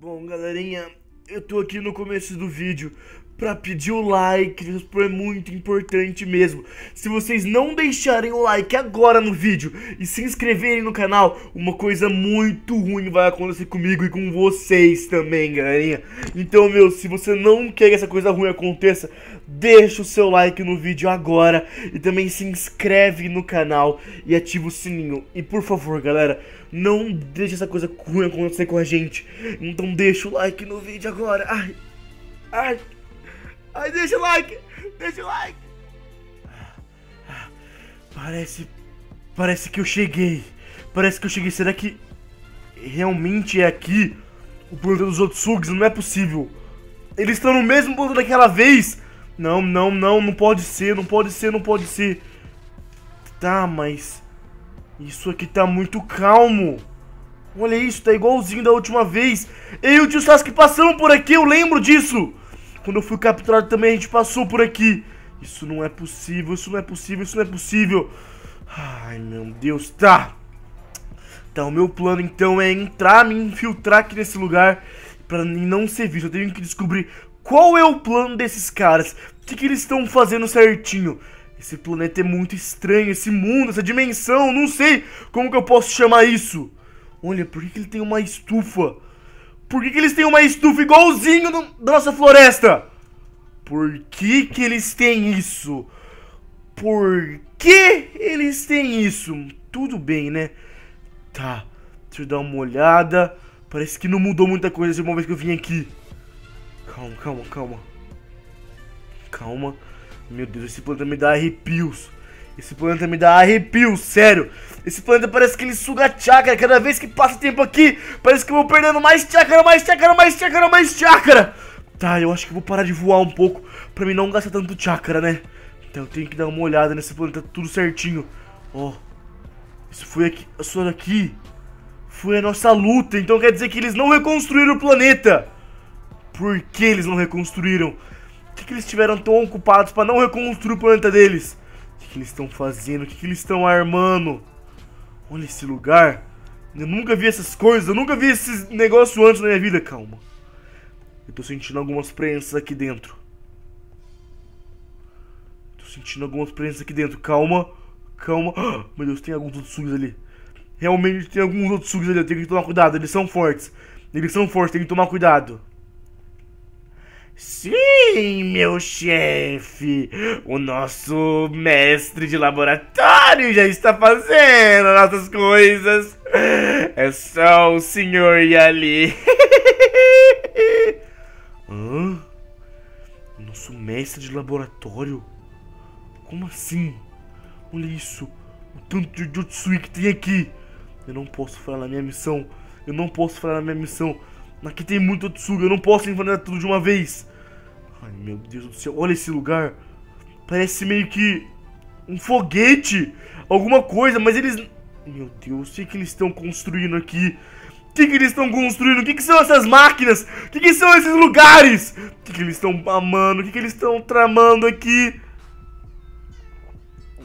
Bom, galerinha, eu tô aqui no começo do vídeo pra pedir o like, isso é muito importante mesmo. Se vocês não deixarem o like agora no vídeo e se inscreverem no canal, uma coisa muito ruim vai acontecer comigo e com vocês também, galerinha. Então, meu, se você não quer que essa coisa ruim aconteça, deixa o seu like no vídeo agora e também se inscreve no canal e ativa o sininho. E por favor, galera, não deixe essa coisa ruim acontecer com a gente. Então deixa o like no vídeo agora. Ai, ai. Ai, deixa o like! Deixa o like! Parece. Parece que eu cheguei. Parece que eu cheguei. Será que realmente é aqui o planeta dos Otsugs? Não é possível. Eles estão no mesmo ponto daquela vez. Não, não, não, não pode ser, não pode ser, não pode ser. Tá, mas. Isso aqui tá muito calmo. Olha isso, tá igualzinho da última vez. Eu e o tio Sasuke passamos por aqui, eu lembro disso. Quando eu fui capturado também a gente passou por aqui. Isso não é possível, isso não é possível, isso não é possível. Ai, meu Deus, tá. Tá, o meu plano então é entrar, me infiltrar aqui nesse lugar pra não ser visto. Eu tenho que descobrir qual é o plano desses caras. O que, que eles estão fazendo certinho. Esse planeta é muito estranho, esse mundo, essa dimensão, não sei como que eu posso chamar isso. Olha, por que, que ele tem uma estufa? Por que, que eles têm uma estufa igualzinho no, da nossa floresta? Por que, que eles têm isso? Por que eles têm isso? Tudo bem, né? Tá, deixa eu dar uma olhada. Parece que não mudou muita coisa desde uma vez que eu vim aqui. Calma, calma, calma. Calma. Meu Deus, esse planeta me dá arrepios. Esse planeta me dá arrepios, sério. Esse planeta parece que ele suga chakra. Cada vez que passa tempo aqui, parece que eu vou perdendo mais chakra, mais chakra, mais chakra, mais chakra. Tá, eu acho que vou parar de voar um pouco pra mim não gastar tanto chakra, né? Então eu tenho que dar uma olhada nesse planeta tudo certinho. Ó, oh, isso foi aqui, isso daqui foi a nossa luta. Então quer dizer que eles não reconstruíram o planeta. Por que eles não reconstruíram? O que, que eles estiveram tão ocupados para não reconstruir o planeta deles? O que, que eles estão fazendo? O que, que eles estão armando? Olha esse lugar. Eu nunca vi essas coisas, eu nunca vi esses negócios antes na minha vida. Calma. Eu tô sentindo algumas presenças aqui dentro. Tô sentindo algumas presenças aqui dentro. Calma. Calma. meu Deus, tem alguns outros sugos ali. Realmente tem alguns outros sugos ali. Eu tenho que tomar cuidado. Eles são fortes. Eles são fortes, tem que tomar cuidado. Sim, meu chefe! O nosso mestre de laboratório já está fazendo nossas coisas! É só o senhor ir ali! Hã? Nosso mestre de laboratório? Como assim? Olha isso! O tanto de Jotsui que tem aqui! Eu não posso falar na minha missão! Eu não posso falar na minha missão! Aqui tem muito Otsuga, eu não posso enfrentar tudo de uma vez. Ai, meu Deus do céu, olha esse lugar. Parece meio que um foguete, alguma coisa, mas eles... Meu Deus, o que, que eles estão construindo aqui? O que, que eles estão construindo? O que, que são essas máquinas? O que, que são esses lugares? O que, que eles estão amando? O que, que eles estão tramando aqui?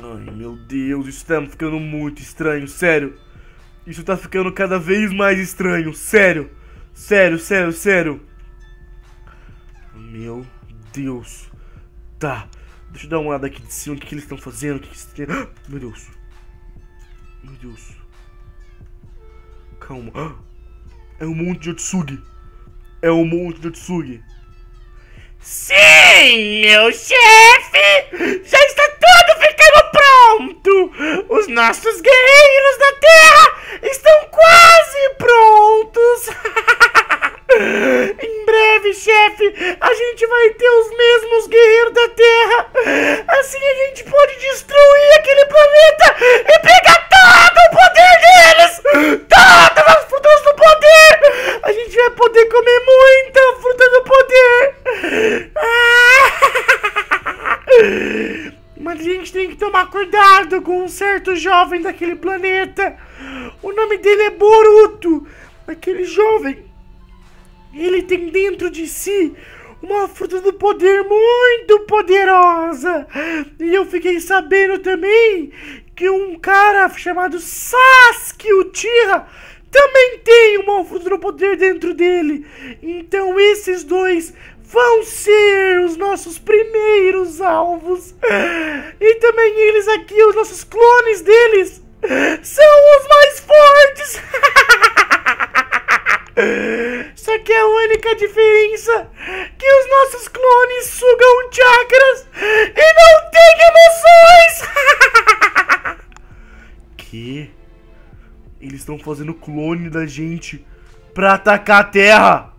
Ai, meu Deus, isso tá ficando muito estranho, sério. Isso tá ficando cada vez mais estranho, sério. Sério, sério, sério. Meu Deus. Tá. Deixa eu dar uma olhada aqui de cima. O que, que eles estão fazendo? O que, que eles têm... meu Deus. Meu Deus. Calma. É um monte de Otsugi. É um monte de Otsugi. Sim, meu chefe! Já está tudo ficando pronto! Os nossos guerreiros da Terra estão quase prontos! em breve, chefe, a gente vai ter os jovem daquele planeta. O nome dele é Boruto. Aquele jovem. Ele tem dentro de si uma fruta do poder muito poderosa. E eu fiquei sabendo também que um cara chamado Sasuke Uchiha também tem uma fruta do poder dentro dele. Então esses dois vão ser os nossos primeiros alvos. E também eles aqui, os nossos clones deles, são os mais fortes. Só que a única diferença é que os nossos clones sugam chakras e não têm emoções. que? Eles estão fazendo clone da gente pra atacar a Terra.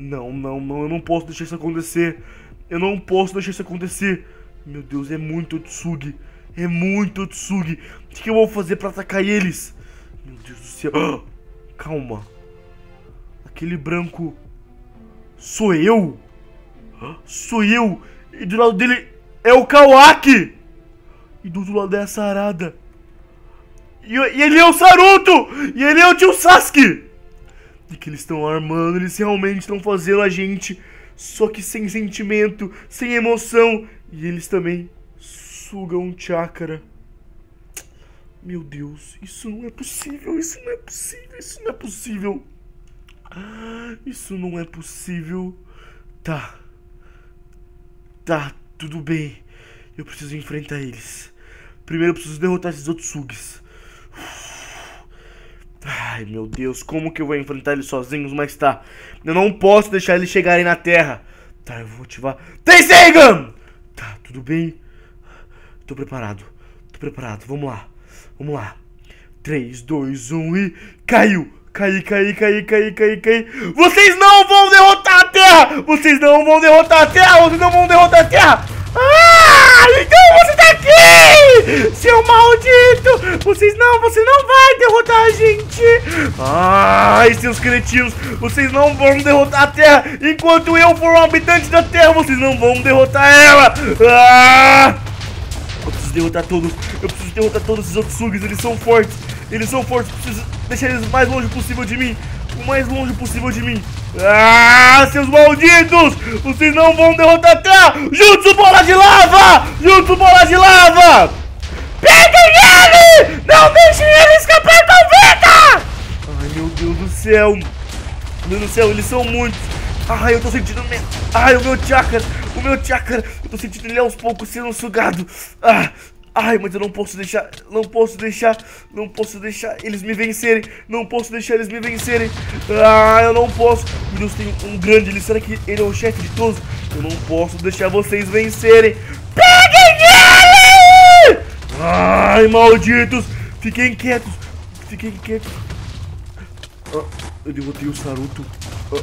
Não, não, não, eu não posso deixar isso acontecer. Eu não posso deixar isso acontecer. Meu Deus, é muito Tsugi. É muito Tsugi. O que eu vou fazer pra atacar eles? Meu Deus do céu. calma. Aquele branco sou eu? Sou eu? E do lado dele é o Kawaki! E do outro lado é a Sarada. E, e ele é o Saruto! E ele é o tio Sasuke! E que eles estão armando, eles realmente estão fazendo a gente, só que sem sentimento, sem emoção. E eles também sugam chakra. Meu Deus, isso não é possível, isso não é possível, isso não é possível. Isso não é possível. Tá. Tá, tudo bem. Eu preciso enfrentar eles. Primeiro eu preciso derrotar esses outros Sugs. Ai, meu Deus, como que eu vou enfrentar eles sozinhos? Mas tá, eu não posso deixar eles chegarem na Terra. Tá, eu vou ativar... Tenseigan! Tá, tudo bem? Tô preparado, tô preparado, vamos lá, vamos lá. 3, 2, 1 e... Caiu! Caí, caí, caí, caí, caí, caí. Vocês não vão derrotar a Terra! Vocês não vão derrotar a Terra! Vocês não vão derrotar a Terra! Ah! Então você tá Seu maldito! Vocês não, você não vai derrotar a gente! Ai, seus cretinos! Vocês não vão derrotar a Terra! Enquanto eu for um habitante da Terra, vocês não vão derrotar ela! Ah! Eu preciso derrotar todos! Eu preciso derrotar todos esses outros sugs, eles são fortes! Eles são fortes, preciso deixar eles o mais longe possível de mim. O mais longe possível de mim. Ah, seus malditos! Vocês não vão derrotar a Terra! Jutsu bola de lava! Jutsu bola de lava! Não deixem ele escapar com vida! Ai, meu Deus do céu. Meu Deus do céu, eles são muitos. Ai, eu tô sentindo... Ai, o meu chakra, o meu chakra. Eu tô sentindo ele aos poucos sendo sugado. Ah, Ai, mas eu não posso deixar, não posso deixar, não posso deixar eles me vencerem, não posso deixar eles me vencerem. Ah, eu não posso. Meu Deus, tem um grande ali, será que ele é o chefe de todos? Eu não posso deixar vocês vencerem. Peguem ele! Ai, malditos, fiquem quietos, fiquem quietos. Ah, eu derrotei o Saruto. Ah,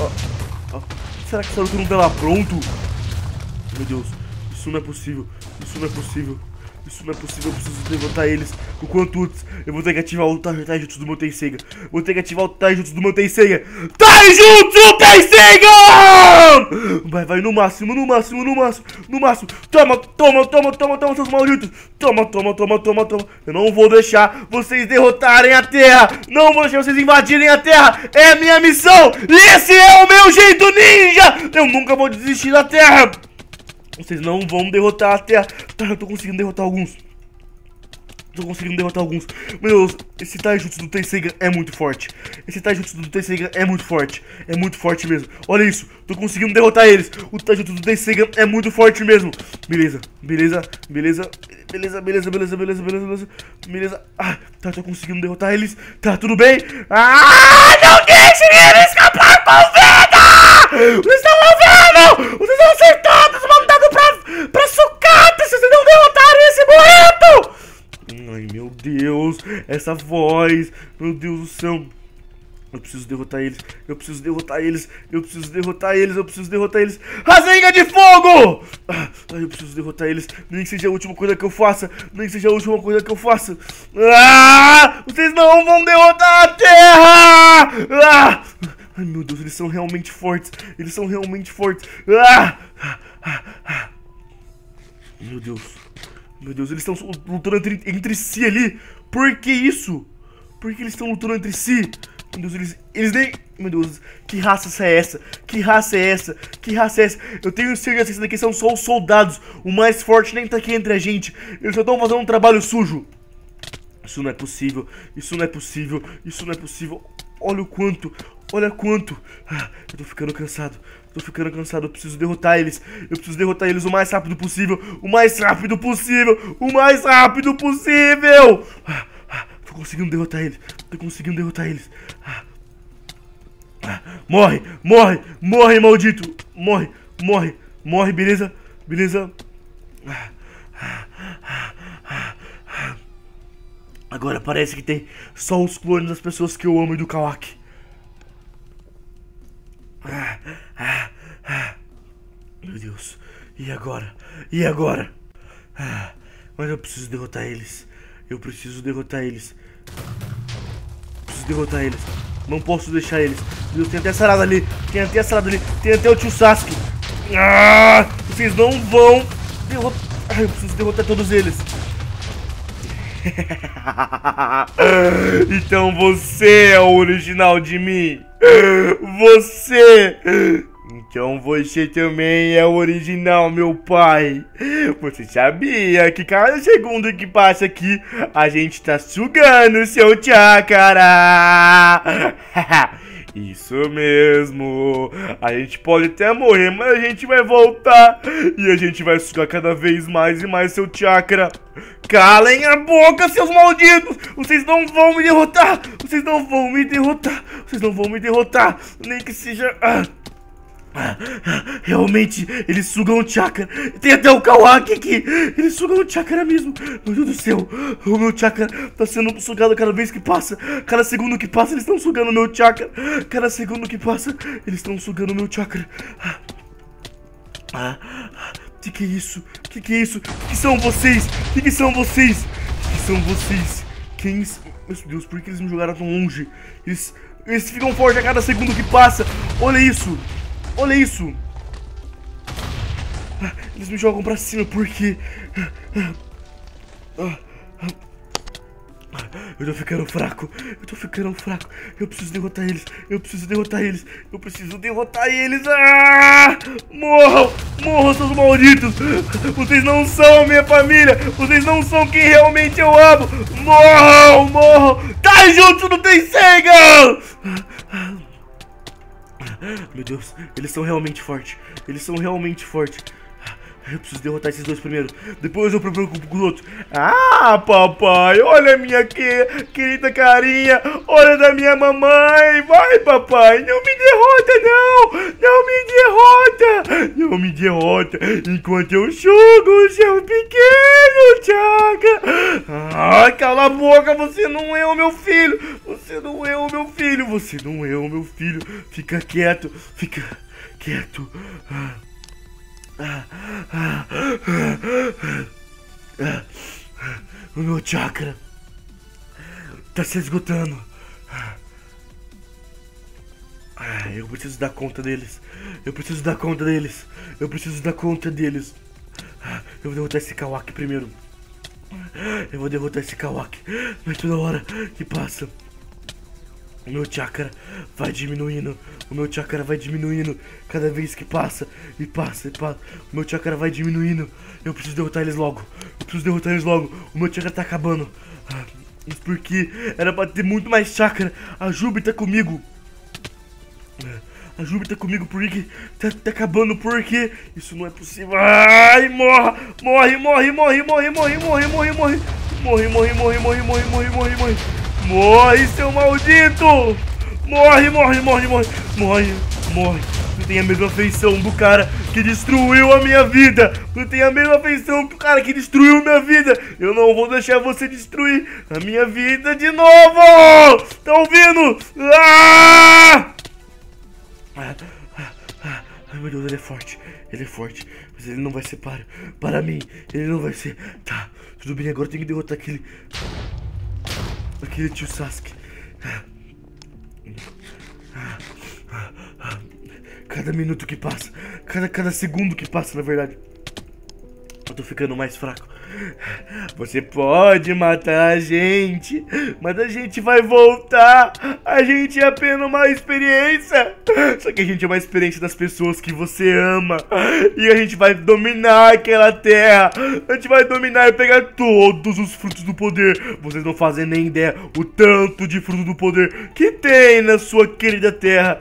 ah, ah. Será que o Saruto não tá lá pronto? Meu Deus, isso não é possível, isso não é possível. Isso não é possível, eu preciso levantar eles o quanto antes. Eu vou ter que ativar o Taijutsu do meu Tenseiga. Vou ter que ativar o Taijutsu do meu Tenseiga. Taijutsu Tenseiga! Vai, vai, no máximo, no máximo, no máximo, no máximo. Toma, toma, toma, toma, toma, seus malditos. Toma, toma, toma, toma, toma. Eu não vou deixar vocês derrotarem a Terra. Não vou deixar vocês invadirem a Terra. É a minha missão. E esse é o meu jeito ninja. Eu nunca vou desistir da Terra. Vocês não vão derrotar a Terra. Tá, eu tô conseguindo derrotar alguns. Tô conseguindo derrotar alguns. Meu Deus, esse Taijutsu do Tenseiga é muito forte. Esse Taijutsu do Tenseiga é muito forte. É muito forte mesmo. Olha isso, tô conseguindo derrotar eles. O Taijutsu do Tenseiga é muito forte mesmo. Beleza, beleza, beleza. Beleza, beleza, beleza, beleza, beleza, beleza. Beleza. Ah, tá, tô conseguindo derrotar eles. Tá, tudo bem? Ah, não deixem ele escapar com vida! Vocês estão ouvindo? Vocês vão ser todos mandados pra, pra sucata se vocês não derrotarem esse boleto! Ai, meu Deus, essa voz, meu Deus do céu. Eu preciso derrotar eles, eu preciso derrotar eles, eu preciso derrotar eles, eu preciso derrotar eles. Rasenga de fogo! Ah, eu preciso derrotar eles, nem que seja a última coisa que eu faça, nem que seja a última coisa que eu faça. Ah, vocês não vão derrotar a Terra! Ah, ai, meu Deus, eles são realmente fortes, eles são realmente fortes. Ah, ah, ah. Meu Deus. Meu Deus, eles estão lutando entre, entre, si ali. Por que isso? Por que eles estão lutando entre si? Meu Deus, eles, eles nem... Meu Deus, que raça é essa? Que raça é essa? Que raça é essa? Eu tenho certeza que esses daqui são só os soldados. O mais forte nem tá aqui entre a gente. Eles só estão fazendo um trabalho sujo. Isso não é possível, isso não é possível, isso não é possível. Olha o quanto, olha quanto. Ah, eu tô ficando cansado, tô ficando cansado. Eu preciso derrotar eles, eu preciso derrotar eles o mais rápido possível, o mais rápido possível, o mais rápido possível. Ah, ah, tô conseguindo derrotar eles, tô conseguindo derrotar eles. Ah, ah, morre, morre, morre, maldito. Morre, morre, morre, beleza? Beleza? Ah. Agora parece que tem só os clones das pessoas que eu amo e do Kawaki. Deus. E agora? E agora? Ah, mas eu preciso derrotar eles. Eu preciso derrotar eles. Preciso derrotar eles. Não posso deixar eles. Meu Deus, tem até a sarada ali. Tem até a sarada ali. Tem até o tio Sasuke. Ah, vocês não vão derrotar. Ah, eu preciso derrotar todos eles. então você é o original de mim. Você. Então você também é original, meu pai. Você sabia que cada segundo que passa aqui, a gente tá sugando seu chakra. Isso mesmo. A gente pode até morrer, mas a gente vai voltar. E a gente vai sugar cada vez mais e mais seu chakra. Calem a boca, seus malditos! Vocês não vão me derrotar! Vocês não vão me derrotar! Vocês não vão me derrotar! Nem que seja... Ah. Realmente, eles sugam chakra. Tem até o Kawaki aqui. Eles sugam chakra mesmo. Meu Deus do céu. O meu chakra tá sendo sugado cada vez que passa. Cada segundo que passa, eles estão sugando o meu chakra. Cada segundo que passa, eles estão sugando o meu chakra. Ah, que que é isso? Que que é isso? Que são vocês? Que que são vocês? Que são vocês? Quem... Meu Deus, por que eles me jogaram tão longe? Eles, eles ficam fortes a cada segundo que passa. Olha isso. Olha isso! Eles me jogam pra cima porque... Eu tô ficando fraco, eu tô ficando fraco. Eu preciso derrotar eles, eu preciso derrotar eles, eu preciso derrotar eles. Ah! Morram, morram, seus malditos. Vocês não são minha família, vocês não são quem realmente eu amo. Morram, morram. Tá junto, não tem cega! Meu Deus, eles são realmente fortes. Eles são realmente fortes. Eu preciso derrotar esses dois primeiro. Depois eu preocupo com os outros. Ah, papai, olha a minha que, querida carinha. Olha da minha mamãe. Vai, papai. Não me derrota, não. Não me derrota. Não me derrota. Enquanto eu chugo o seu pequeno Chaga. Ah, cala a boca. Você não é o meu filho. Você não é o meu filho. Você não é o meu filho. Fica quieto. Fica quieto. Ah. O meu chakra tá se esgotando. Eu preciso dar conta deles. Eu preciso dar conta deles. Eu preciso dar conta deles. Eu vou derrotar esse Kawaki primeiro. Eu vou derrotar esse Kawaki. Mas toda hora que passa, o meu chakra vai diminuindo. O meu chakra vai diminuindo cada vez que passa e passa e passa. O meu chakra vai diminuindo. Eu preciso derrotar eles logo. Eu preciso derrotar eles logo. O meu chakra tá acabando. Ah, isso porque era pra ter muito mais chakra. A Jubi tá comigo. A Jubi tá comigo porque tá, tá acabando porque isso não é possível. Ai, morra! Morre, morre, morre, morre, morre, morre, morre, morre. Morre, morre, morre, morre, morre, morre, morre, morre. Morre, seu maldito! Morre, morre, morre, morre, morre, morre. Você tem a mesma feição do cara que destruiu a minha vida. Você tem a mesma feição do cara que destruiu minha vida. Eu não vou deixar você destruir a minha vida de novo! Tá ouvindo? Ah! Ai meu Deus, ele é forte. Ele é forte. Mas ele não vai ser para, para mim. Ele não vai ser. Tá, tudo bem, agora eu tenho que derrotar aquele. Aquele tio Sasuke. Cada minuto que passa, cada, cada segundo que passa, na verdade. Eu tô ficando mais fraco. Você pode matar a gente, mas a gente vai voltar. A gente é apenas uma experiência. Só que a gente é uma experiência das pessoas que você ama. E a gente vai dominar aquela terra. A gente vai dominar e pegar todos os frutos do poder. Vocês não fazem nem ideia o tanto de fruto do poder que tem na sua querida terra.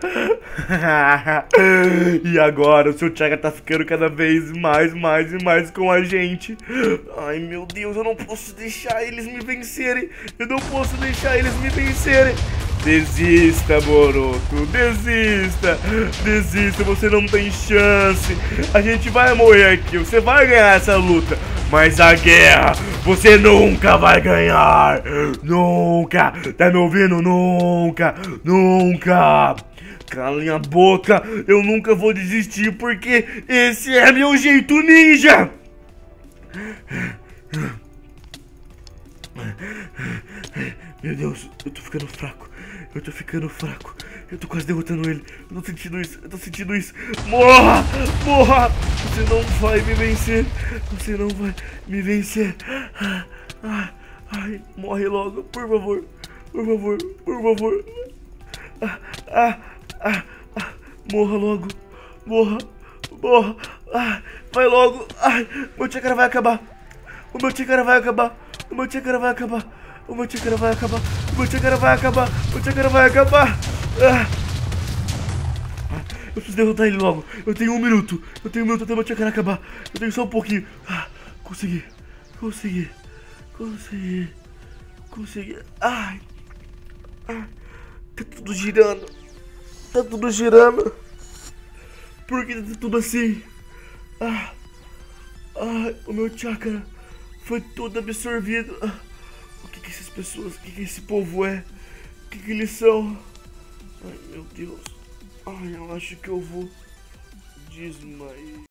e agora o seu Chaga tá ficando cada vez mais, mais e mais com a gente. Ai meu Deus, eu não posso deixar eles me vencerem. Eu não posso deixar eles me vencerem. Desista, Boruto, desista, desista, você não tem chance. A gente vai morrer aqui, você vai ganhar essa luta. Mas a guerra, você nunca vai ganhar. Nunca, tá me ouvindo? Nunca, nunca. Cala a boca, eu nunca vou desistir porque esse é meu jeito ninja. Meu Deus, eu tô ficando fraco. Eu tô ficando fraco. Eu tô quase derrotando ele. Eu tô sentindo isso. Eu tô sentindo isso. Morra! Morra! Você não vai me vencer. Você não vai me vencer. Ai, morre logo, por favor. Por favor, por favor. Ah, ah, ah, ah. Morra logo. Morra. Morra. Ah, vai logo. Ai, meu chakra vai acabar. O meu chakra vai acabar. O meu chakra vai acabar. O meu chakra vai acabar. O meu chakra vai acabar. O meu chakra vai acabar. Ah. Eu preciso derrotar ele logo. Eu tenho um minuto. Eu tenho um minuto até meu chakra acabar. Eu tenho só um pouquinho. Ah, consegui. Consegui. Consegui. Consegui. Ai. Ai. Tá tudo girando. Tá tudo girando. Por que tá tudo assim? Ah. Ai, o meu chakra foi todo absorvido. Ah. O que que essas pessoas, o que que esse povo é? O que que eles são? Ai, meu Deus. Ai, eu acho que eu vou desmaiar.